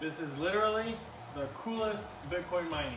This is literally the coolest Bitcoin mining.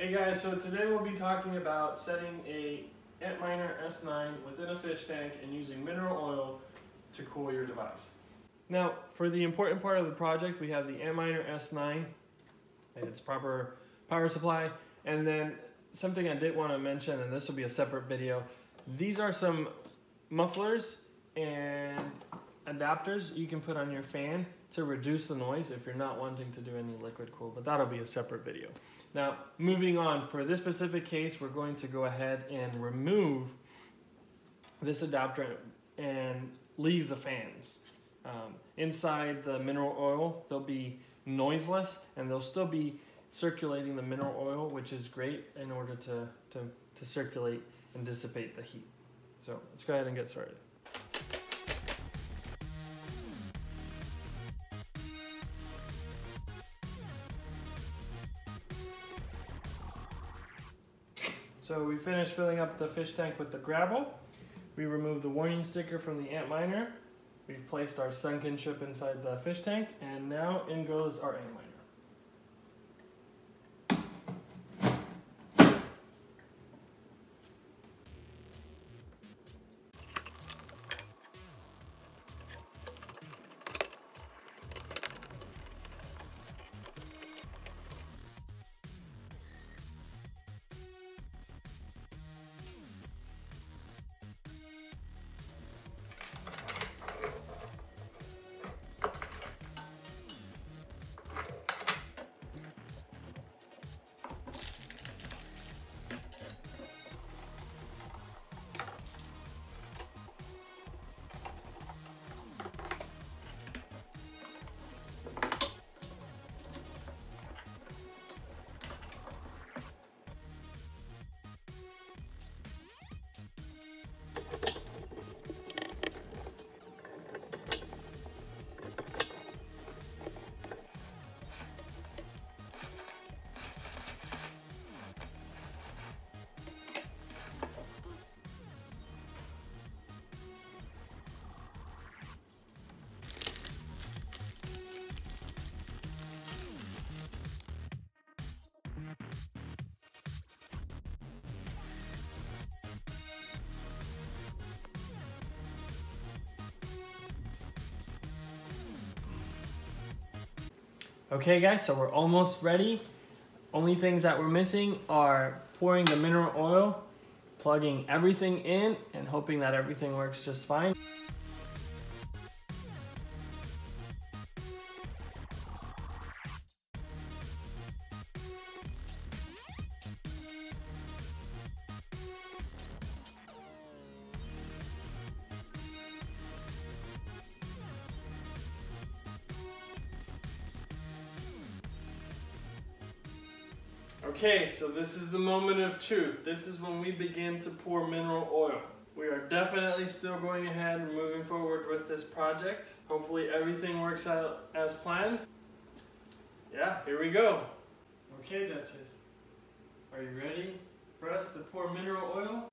Hey guys, so today we'll be talking about setting a Antminer S9 within a fish tank and using mineral oil to cool your device. Now, for the important part of the project, we have the Antminer S9 and its proper power supply, and then something I did want to mention, and this will be a separate video. These are some mufflers and adapters you can put on your fan to reduce the noise if you're not wanting to do any liquid cool, but that'll be a separate video. Now, moving on, for this specific case, we're going to go ahead and remove this adapter and leave the fans. Um, inside the mineral oil, they'll be noiseless and they'll still be circulating the mineral oil, which is great in order to, to, to circulate and dissipate the heat. So let's go ahead and get started. So we finished filling up the fish tank with the gravel. We removed the warning sticker from the Antminer. We've placed our sunken chip inside the fish tank, and now in goes our Antminer. Okay guys, so we're almost ready. Only things that we're missing are pouring the mineral oil, plugging everything in, and hoping that everything works just fine. Okay, so this is the moment of truth. This is when we begin to pour mineral oil. We are definitely still going ahead and moving forward with this project. Hopefully everything works out as planned. Yeah, here we go. Okay, Duchess. Are you ready for us to pour mineral oil?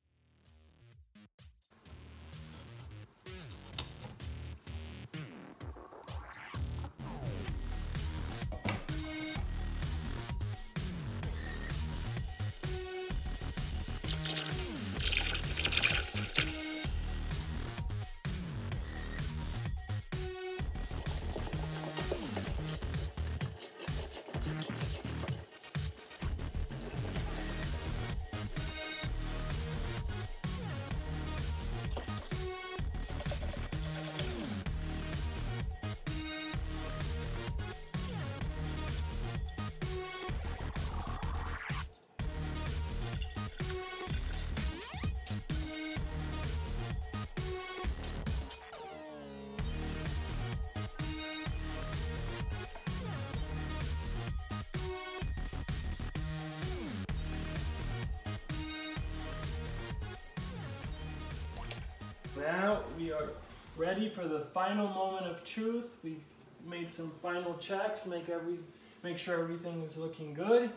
Are ready for the final moment of truth. We've made some final checks, make every make sure everything is looking good.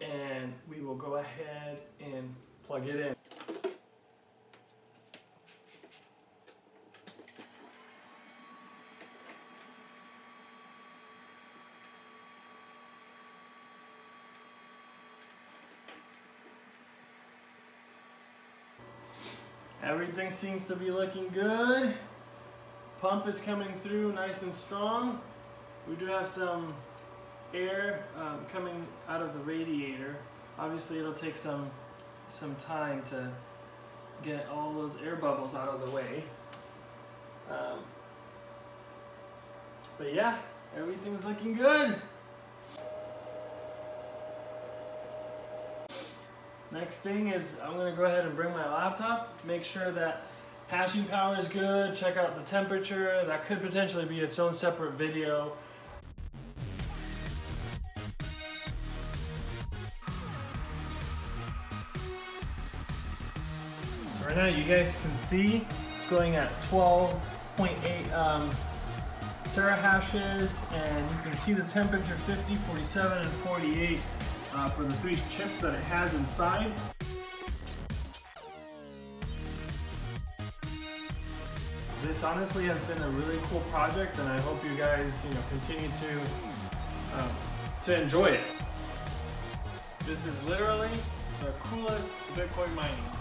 And we will go ahead and plug it in. Everything seems to be looking good. Pump is coming through nice and strong. We do have some air um, coming out of the radiator. Obviously it'll take some some time to get all those air bubbles out of the way. Um, but yeah, everything's looking good. Next thing is I'm gonna go ahead and bring my laptop, to make sure that hashing power is good, check out the temperature. That could potentially be its own separate video. So right now you guys can see it's going at 12.8 um, terahashes and you can see the temperature 50, 47, and 48 uh, for the three chips that it has inside. This honestly has been a really cool project and I hope you guys you know continue to um, to enjoy it. This is literally the coolest Bitcoin mining.